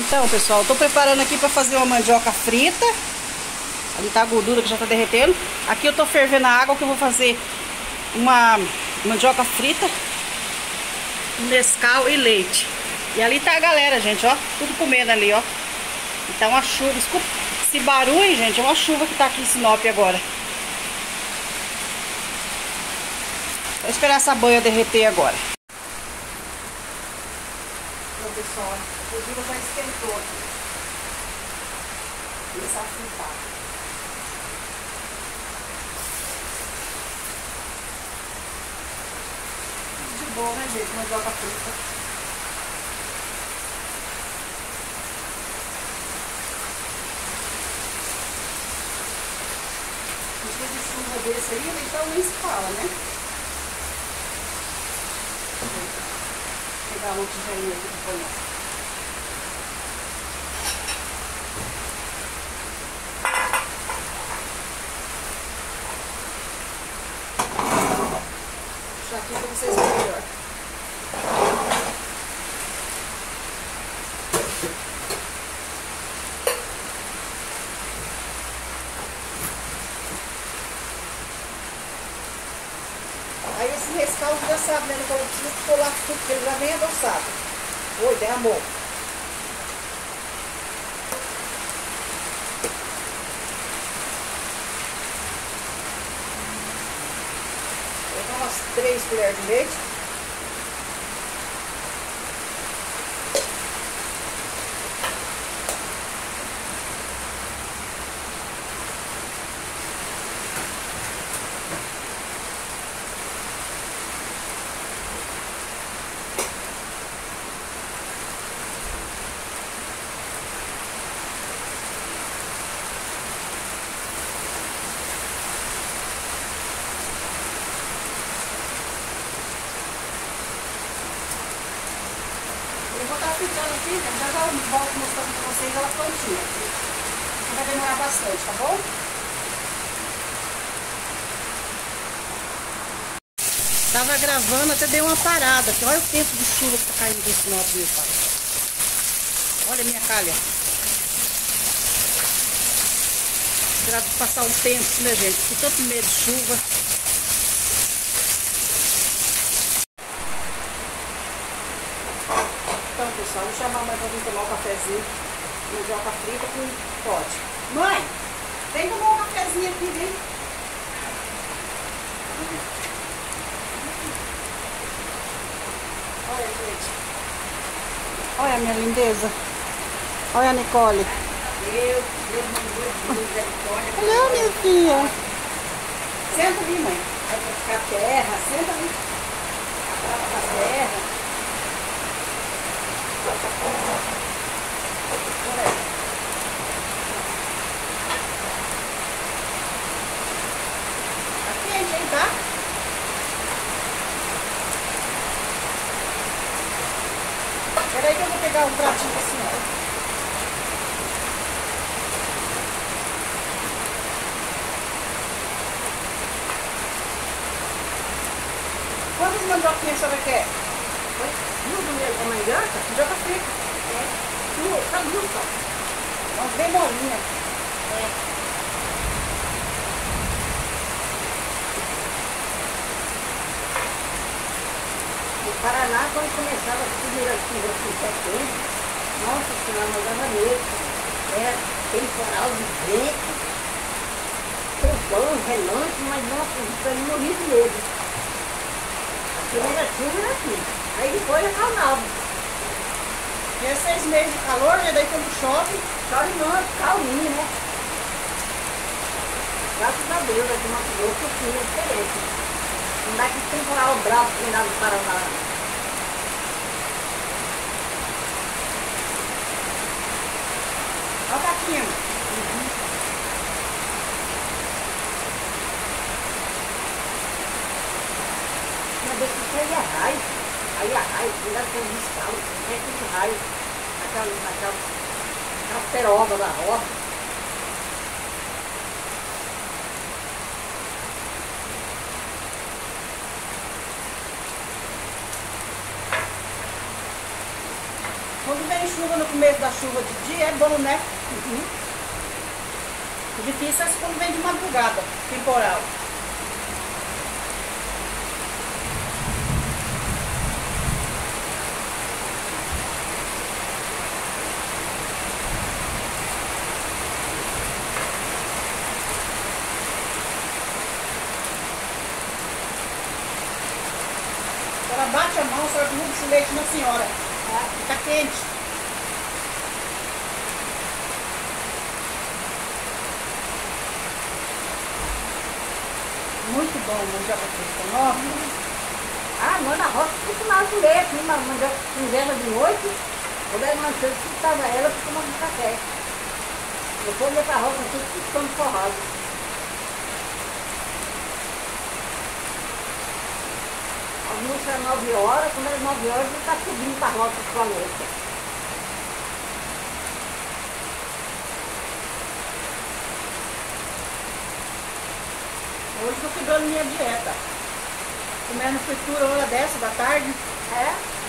Então, pessoal, tô preparando aqui para fazer uma mandioca frita. Ali tá a gordura que já tá derretendo. Aqui eu tô fervendo a água que eu vou fazer uma mandioca frita, Nescau e leite. E ali tá a galera, gente, ó. Tudo comendo ali, ó. Então a chuva, escuta esse barulho, gente, é uma chuva que tá aqui em Sinop agora. Vou esperar essa banha derreter agora. A gordura já esquentou aqui. Começar a fritar. De boa, né, gente? Mandioca frita. dia de chuva desse aí, então nem se fala, né? Vou pegar uma tigelinha aqui pra pôr Puxar já sabe, né? Não precisa pular açúcar, porque ele já vem adoçado. Oi, derramou. Umas 3 colheres de leite. Fritando aqui, já já volto mostrando pra vocês ela prontinha. Vai demorar bastante, tá bom? Tava gravando, até dei uma parada. Aqui. Olha o tempo de chuva que tá caindo em Sinop, meu pai. Olha a minha calha. Esperar passar um tempo, né, gente? Com tanto medo de chuva. Pessoal, vou chamar a mãe pra vir tomar um cafezinho. Mandioca frita com pote. Mãe, vem tomar um cafezinho aqui, vem. Olha, gente. Olha a minha lindeza. Olha a Nicole. Deus, Deus mandou misericórdia. Olha, minha filha. Senta ali, mãe. Vai ficar terra, senta ali. A terra. tá? Espera aí que eu vou pegar um pratinho assim, ó. Quantas mandioquinhas a senhora quer? Duas a mandioca? Mandioca frita. É. Duas, tá duas só. Umas bem molinhas. É. Paraná, quando começava a primeira chuva aqui em setembro, nossa senhora, não dava medo. Era temporal de vento, trovão, relâmpago, mas nossa, eu morri de medo. A primeira chuva era assim, aí depois acalmava. E é seis meses de calor, né? Daí quando chove, chove não, é calminho, né? Graças a Deus, aqui no Mato Grosso, o clima é diferente. Não dá que temporal bravo que lá do Paraná. Uhum. Mas deixa aí a raio. Aí a raio, ainda tem um escalo, tem aquele raio. Naquela, naquela, naquela peroba da roça. Vem chuva no começo da chuva de dia é bom, né? Uhum. O difícil é quando vem de madrugada, temporal. Bate a mão, a senhora derruba esse leite na senhora. Tá? Fica quente. Muito bom mandioca fresca. Nossa. Ah, na roça costumava comer, assim, uma mandioca cinzela de noite. Quando era mais cedo, escutava ela para tomar um café. Depois ia para a roça, tudo ficando forrado. almoço às 9 horas, quando é 9 horas ele está subindo para a rota do planeta. Hoje estou cuidando minha dieta. Comendo fritura hora dessa da tarde. É?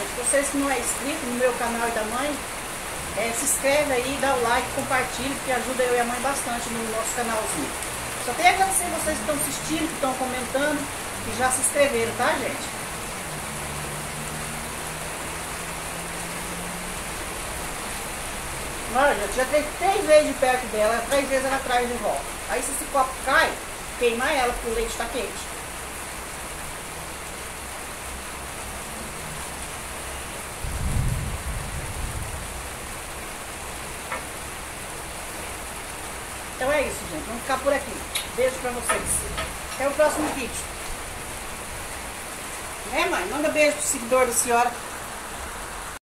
Gente, vocês não é inscrito no meu canal e da mãe, é, se inscreve aí, dá o like, compartilha, que ajuda eu e a mãe bastante no nosso canalzinho. Só tenho a agradecer vocês que estão assistindo, que estão comentando, que já se inscreveram, tá, gente? Olha, já três, três vezes de perto dela, três vezes ela traz de volta. Aí se esse copo cai, queima ela, porque o leite está quente. Então é isso, gente. Vamos ficar por aqui. Beijo pra vocês. Até o próximo vídeo. Né, mãe? Manda beijo pro seguidor da senhora.